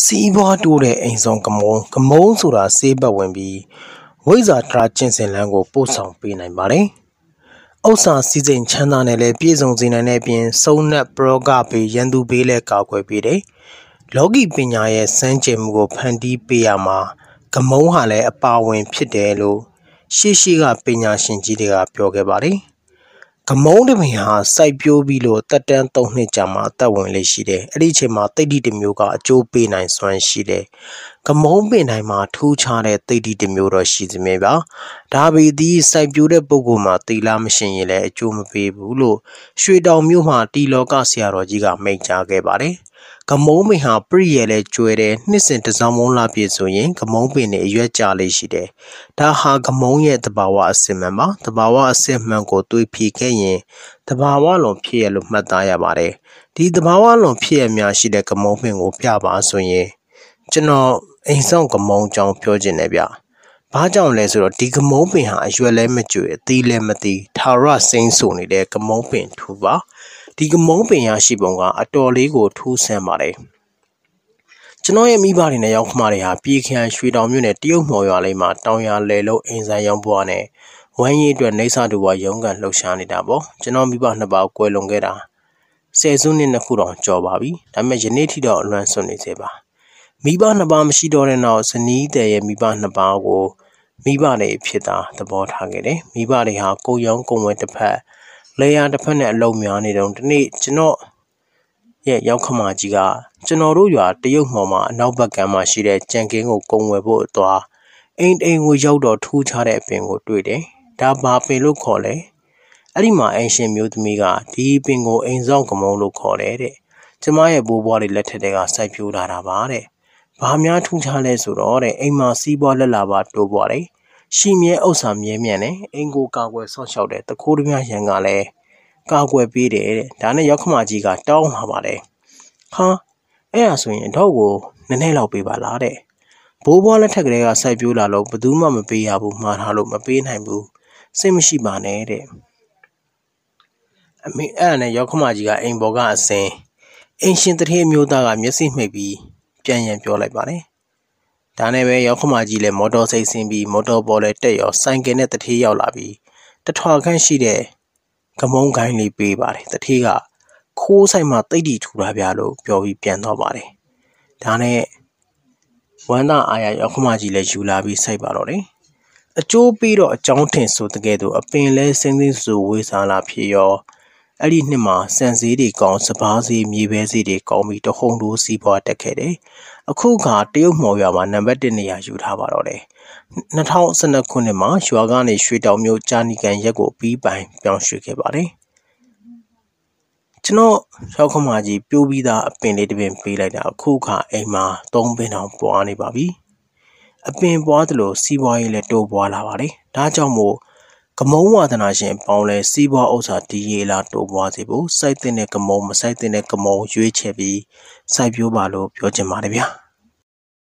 စီးပွားတိုးတဲ့အိမ်ဆောင်ကမုံကမုံဆိုတာဆေးပတ်ဝင်ပြီးဝိဇာတရာကျင့်စဉ်လန်းကိုပို့ဆောင်ပေးနိုင်ပါတယ်။ဥစ္စာစည်းစိမ်ချမ်းသာနဲ့လည်းပြည့်စုံစေနိုင်တဲ့အပြင်စုံနက်ပရောဂဘေးရန်သူဘေးလည်းကာကွယ်ပေးတယ်။လောကီပညာရဲ့စမ်းကြင်မှုကိုဖန်တီးပေးရမှာကမုံဟာလည်းအပါဝင်ဖြစ်တယ်လို့ရှေ့ရှိကပညာရှင်ကြီးတွေကပြောခဲ့ပါတယ်။ ကမုံတပင်ဟာစိုက်ပျိုးပြီးလို့တက်တန်း၃နှစ်ကြာမှအသက်ဝင်လေးရှိတယ်။အဲ့ဒီအချိန်မှာတိတ်တိတစ်မျိုးကအကျိုးပေးနိုင်စွမ်းရှိတယ်။ကမုံပင်တိုင်းမှာထူးခြားတဲ့တိတ်တိတစ်မျိုးတော့ရှိသမေပါ။ဒါပေသည်စိုက်ပျိုးတဲ့ပုဂ္ဂိုလ်မှာတီလာမရှင်ရင်လည်းအကျိုးမပေးဘူးလို့ရွှေတောင်မြို့မှာတီလောကဆရာတော်ကြီးကမိန့်ကြားခဲ့ပါတယ်။ ကမုံပင်ဟာပရိရဲလဲကျွဲတယ်နှစ်စဉ်တစောင်းမုံလာပြည့်ဆိုရင်ကမုံပင်နဲ့အရွက်ကြလေးရှိတယ်ဒါဟာကမုံရဲ့တဘာဝအစစ်မှန်ပါတဘာဝအစစ်မှန်ကိုတွေးဖြေခဲ့ရင်တဘာဝလွန်ဖြစ်ရလို့မှတ်သားရပါတယ်ဒီတဘာဝလွန်ဖြစ်ရများရှိတဲ့ကမုံပင်ကိုပြပါဆိုရင်ကျွန်တော်အိမ်ဆောင်ကမုံကြောင်ပြောခြင်းနဲ့ဗျဘာကြောင့်လဲဆိုတော့ဒီကမုံပင်ဟာအရွယ်လဲမကျွေအသီးလဲမသီးထာဝရစိမ့်ဆိုနေတဲ့ကမုံပင်ထူပါ ဒီကမုံပင်ရရှိပုံကအတော်လေးကိုထူးဆန်းပါတယ်ကျွန်တော်ရဲ့မိဘတွေနဲ့ရောက်ခမတွေဟာပြည်ခရိုင်ရွှေတောင်မြို့နယ်တရုတ်မော်ရွာလေးမှာတောင်ရလယ်လုံးအိမ်ဆိုင်ရောင်းပွားနဲ့ဝမ်းရည်အတွက်နေဆာတူဝါရုံးကန်လှုပ်ရှားနေတာပေါ့ကျွန်တော်မိဘနှစ်ပါးကွယ်လွန်ခဲ့တာဆယ်စုနှစ်နှစ်ခုတော့ကျော်ပါပြီဒါပေမဲ့ယနေ့ထိတော့အလွမ်းဆွနေသေးပါမိဘနှစ်ပါးမရှိတော့တဲ့နောက်ဇနီးတဲ့ရဲ့မိဘနှစ်ပါးကိုမိဘတွေဖြစ်တာသဘောထားခဲ့တယ်မိဘတွေဟာကိုရောင်းကုံဝဲတစ်ဖက် လေယာတစ်ဖက်နဲ့အလုံးများနေတော့ဒီနေ့ကျွန်တော်ရဲ့ရောက်ခမကြီးကကျွန်တော်တို့ရွာတရုတ်မော်မှာအနောက်ဘက်ကမ်းမှာရှိတဲ့ကြံကင်းကိုကုံဝယ်ဖို့အသွားအိမ်အိမ်ကိုရောက်တော့ထူးခြားတဲ့အပင်ကိုတွေ့တယ်။ဒါဘာပင်လို့ခေါ်လဲ။အဲ့ဒီမှာအင်ရှင်မျိုးသမီးကဒီပင်ကိုအိမ်ဆောင်ကမုံလို့ခေါ်တယ်တဲ့။ကျမရဲ့ဘိုးဘွားတွေလက်ထက်ကစိုက်ပျိုးလာတာပါတဲ့။ဘာများထူးခြားလဲဆိုတော့တဲ့အိမ်မှာစီးပွားလက်လာပါတိုးပွားတယ်။ ရှိမြဲဥစ္စာမြဲမြံတယ်အင်ကိုကာကွယ်ဆော့ရှောက်တယ်တခိုးတမရန်ကလည်းကာကွယ်ပေးတယ်တဲ့ဒါနဲ့ရောက်ခမကြီးကတောင်းလာပါတယ်ဟာအဲ့ဒါဆိုရင်တော့ကိုနည်းနည်းလောက်ပေးပါလားတဲ့ဘိုးဘွားလက်ထက်ကလေးကစိုက်ပြိုးလာလို့ဘယ်သူမှမပေးရဘူးမှားထားလို့မပေးနိုင်ဘူးစိတ်မရှိပါနဲ့တဲ့အမေအဲ့ဒါနဲ့ရောက်ခမကြီးကအိမ်ပေါ်ကအစင်အင်ရှင်တထေးမျိုးသားကမျက်စိမှိတ်ပြီးပြန်ရန်ပြောလိုက်ပါတယ် ဒါနဲ့ပဲရောက်ခမကြီးလည်းမော်တော်စိတ်ဆင်းပြီးမော်တော်ပေါ်လည်းတက်ရောဆိုင်ကယ်နဲ့တထေးရောက်လာပြီးတထွာခန့်ရှိတဲ့ကမုံကိုင်းလေးပေးပါတယ်တထေးကခိုးဆိုင်မှာတိတ်တီထူတာဗျာလို့ပြောပြီးပြန်တော့ပါတယ်ဒါနဲ့ဝမ်းသာအားရရောက်ခမကြီးလည်းယူလာပြီးစိုက်ပါတော့တယ်အကျိုးပြီးတော့အကြောင်းထင်ဆိုတကယ်တော့အပင်လဲစင်းစင်းဆူဝေးစားလာဖြစ်ရော အဲ့ဒီနှစ်မှာစံစည်းတွေကောင်းစပားစည်းမြေပဲစည်းတွေကောင်းပြီးတဟုန်တိုးစီးပွားတက်ခဲ့တယ်။အခုကတရုတ်မော်ရွာမှာနံပါတ်1နေရာယူထားပါတော့တယ်။2012ခုနှစ်မှာရွာကနေရွှေတောင်မြို့ကြာနီကန်ရက်ကိုပြီးပိုင်ပြောင်းရွှေ့ခဲ့ပါတယ်။ကျွန်တော်ရောက်ခမကြီးပြိုးပြီးသားအပင်လေးတစ်ပင်ပေးလိုက်တာအခုခါအိမ်မှာသုံးပင်တောင်ပွားနေပါပြီ။အပင်ပွားသလိုစီးပွားရေးလည်းတိုးပွားလာပါတယ်။ဒါကြောင့်မို့ ကမုံဝါဒနာရှင်ပေါင်းလဲစီးပွားဥစ္စာဒီရေလာတိုးပွားစေဖို့စိုက်တဲ့ကမုံမစိုက်တဲ့ကမုံရွေးချယ်ပြီးစိုက်ပျိုးပါလို့ပြောချင်ပါတယ်ဗျာ။